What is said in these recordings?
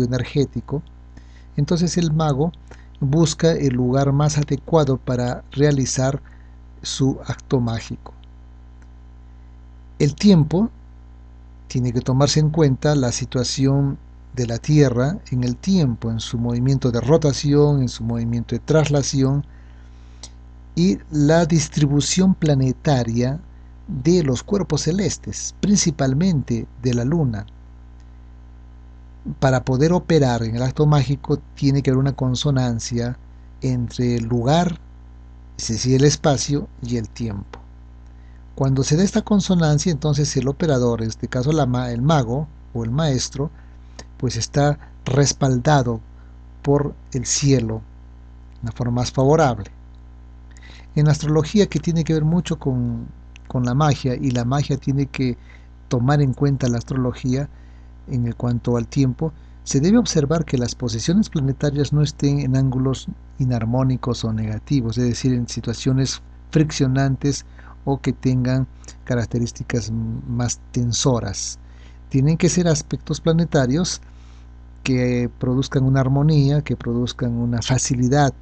energético, entonces el mago busca el lugar más adecuado para realizar su acto mágico. El tiempo tiene que tomarse en cuenta la situación de la Tierra en el tiempo, en su movimiento de rotación, en su movimiento de traslación y la distribución planetaria de los cuerpos celestes, principalmente de la Luna. Para poder operar en el acto mágico tiene que haber una consonancia entre el lugar, es decir, el espacio y el tiempo. Cuando se da esta consonancia, entonces el operador, en este caso el mago o el maestro, pues está respaldado por el cielo, una forma más favorable. En astrología, que tiene que ver mucho con, con la magia, y la magia tiene que tomar en cuenta la astrología en cuanto al tiempo, se debe observar que las posiciones planetarias no estén en ángulos inarmónicos o negativos, es decir, en situaciones friccionantes o que tengan características más tensoras. Tienen que ser aspectos planetarios que produzcan una armonía, que produzcan una facilidad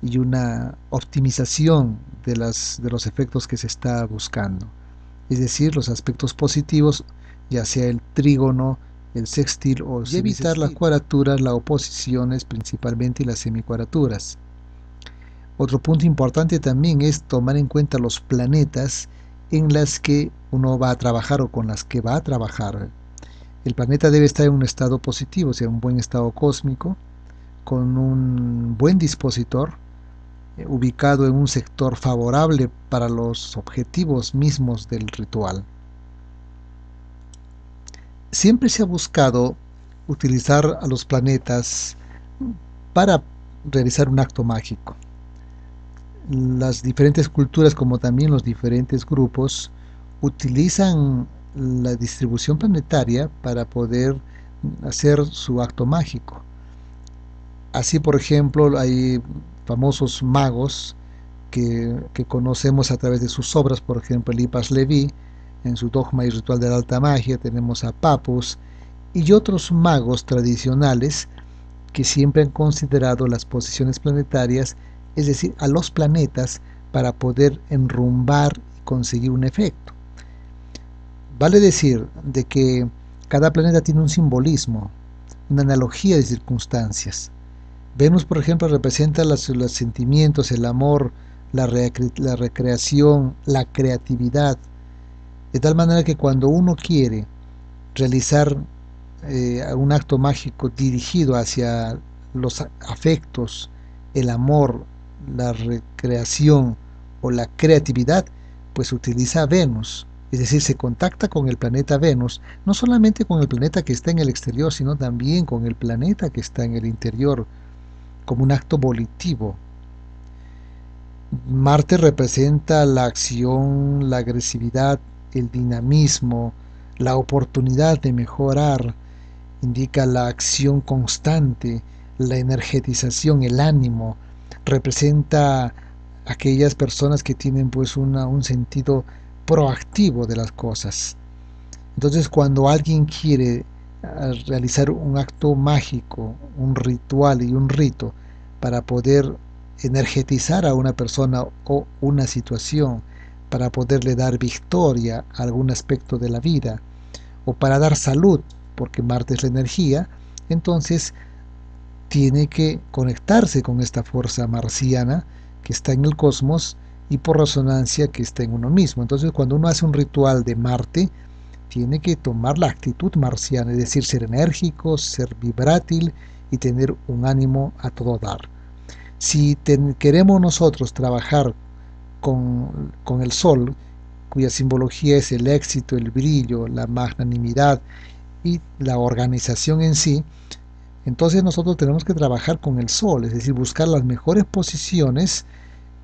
y una optimización de, las, de los efectos que se está buscando. Es decir, los aspectos positivos, ya sea el trígono, el sextil o y evitar las cuadraturas, las oposiciones principalmente y las semicuadraturas. Otro punto importante también es tomar en cuenta los planetas en las que uno va a trabajar o con las que va a trabajar. El planeta debe estar en un estado positivo, o sea, un buen estado cósmico, con un buen dispositor, eh, ubicado en un sector favorable para los objetivos mismos del ritual. Siempre se ha buscado utilizar a los planetas para realizar un acto mágico las diferentes culturas como también los diferentes grupos utilizan la distribución planetaria para poder hacer su acto mágico. Así, por ejemplo, hay famosos magos que, conocemos a través de sus obras, por ejemplo, Lipas Levi, en su dogma y ritual de la alta magia, tenemos a Papus y otros magos tradicionales que siempre han considerado las posiciones planetarias es decir, a los planetas para poder enrumbar y conseguir un efecto. Vale decir de que cada planeta tiene un simbolismo, una analogía de circunstancias. Venus, por ejemplo, representa los, sentimientos, el amor, la, recreación, la creatividad, de tal manera que cuando uno quiere realizar eh, un acto mágico dirigido hacia los afectos, el amor, la recreación o la creatividad, pues utiliza Venus, es decir, se contacta con el planeta Venus, no solamente con el planeta que está en el exterior, sino también con el planeta que está en el interior, como un acto volitivo. Marte representa la acción, la agresividad, el dinamismo, la oportunidad de mejorar, indica la acción constante, la energetización, el ánimo, representa aquellas personas que tienen pues un sentido proactivo de las cosas. Entonces cuando alguien quiere ah, realizar un acto mágico, un ritual y un rito para poder energetizar a una persona o una situación, para poderle dar victoria a algún aspecto de la vida, o para dar salud, porque Marte es la energía, entonces tiene que conectarse con esta fuerza marciana que está en el cosmos y por resonancia que está en uno mismo. Entonces cuando uno hace un ritual de Marte, tiene que tomar la actitud marciana, es decir, ser enérgico, ser vibrátil y tener un ánimo a todo dar. Si queremos nosotros trabajar con, con el Sol, cuya simbología es el éxito, el brillo, la magnanimidad y la organización en sí, entonces nosotros tenemos que trabajar con el Sol, es decir, buscar las mejores posiciones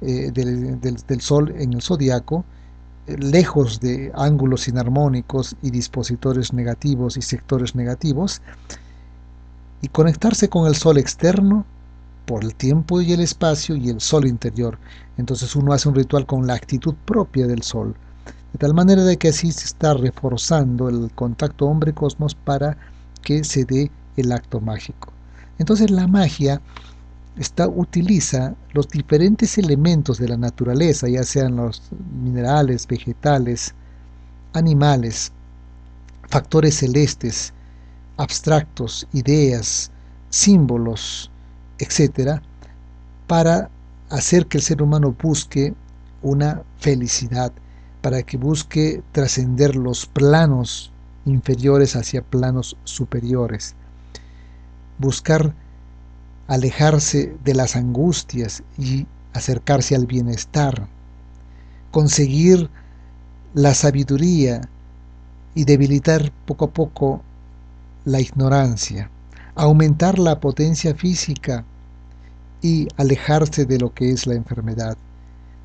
eh, del, Sol en el zodiaco, eh, lejos de ángulos inarmónicos y dispositores negativos y sectores negativos, y conectarse con el Sol externo por el tiempo y el espacio y el Sol interior. Entonces uno hace un ritual con la actitud propia del Sol, de tal manera de que así se está reforzando el contacto hombre-cosmos para que se dé el acto mágico. Entonces la magia está, utiliza los diferentes elementos de la naturaleza, ya sean los minerales, vegetales, animales, factores celestes, abstractos, ideas, símbolos, etc., para hacer que el ser humano busque una felicidad, para que busque trascender los planos inferiores hacia planos superiores, buscar alejarse de las angustias y acercarse al bienestar, conseguir la sabiduría y debilitar poco a poco la ignorancia, aumentar la potencia física y alejarse de lo que es la enfermedad.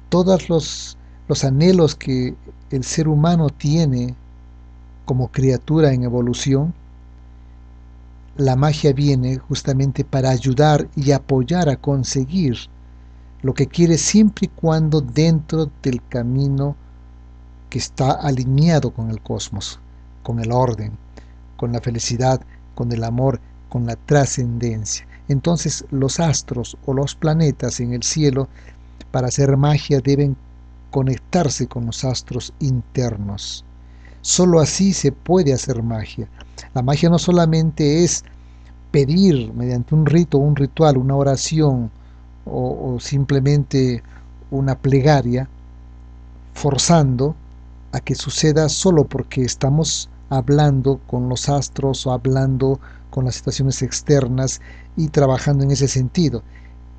Todos los, los anhelos que el ser humano tiene como criatura en evolución, la magia viene justamente para ayudar y apoyar a conseguir lo que quiere siempre y cuando dentro del camino que está alineado con el cosmos, con el orden, con la felicidad, con el amor, con la trascendencia. Entonces los astros o los planetas en el cielo para hacer magia deben conectarse con los astros internos. Solo así se puede hacer magia. La magia no solamente es pedir mediante un rito, un ritual, una oración o, o simplemente una plegaria, forzando a que suceda solo porque estamos hablando con los astros o hablando con las situaciones externas y trabajando en ese sentido.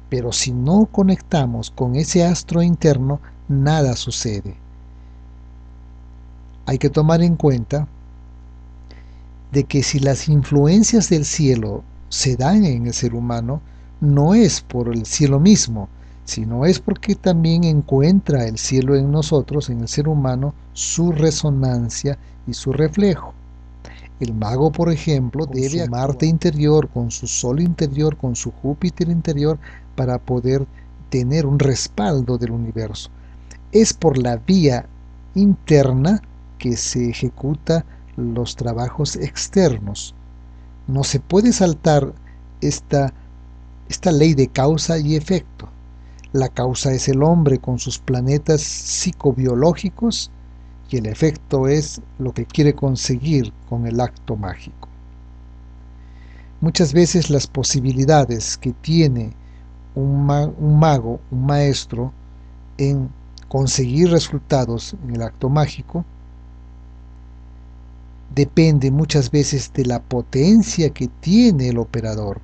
Pero si no conectamos con ese astro interno, nada sucede. Hay que tomar en cuenta de que si las influencias del cielo se dan en el ser humano, no es por el cielo mismo, sino es porque también encuentra el cielo en nosotros, en el ser humano, su resonancia y su reflejo. El mago, por ejemplo, debe a Marte interior, con su Sol interior, con su Júpiter interior, para poder tener un respaldo del universo. Es por la vía interna que se ejecuta los trabajos externos. No se puede saltar esta, esta ley de causa y efecto. La causa es el hombre con sus planetas psicobiológicos y el efecto es lo que quiere conseguir con el acto mágico. Muchas veces las posibilidades que tiene un, mago, un maestro, en conseguir resultados en el acto mágico, depende muchas veces de la potencia que tiene el operador.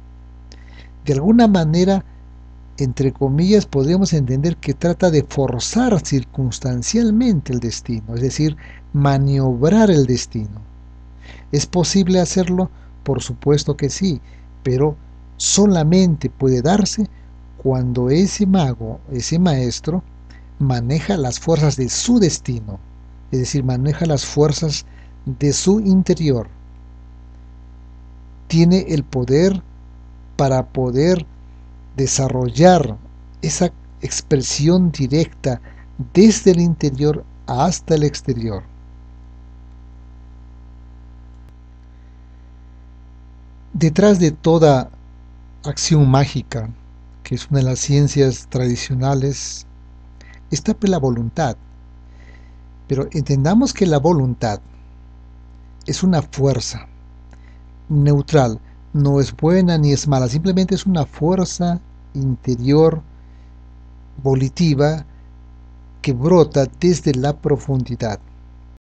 De alguna manera, entre comillas, podríamos entender que trata de forzar circunstancialmente el destino, es decir, maniobrar el destino. ¿Es posible hacerlo? Por supuesto que sí, pero solamente puede darse cuando ese mago, ese maestro, maneja las fuerzas de su destino, es decir, maneja las fuerzas de su interior. Tiene el poder para poder desarrollar esa expresión directa desde el interior hasta el exterior. Detrás de toda acción mágica, que es una de las ciencias tradicionales, está la voluntad. Pero entendamos que la voluntad es una fuerza neutral, no es buena ni es mala, simplemente es una fuerza interior volitiva que brota desde la profundidad.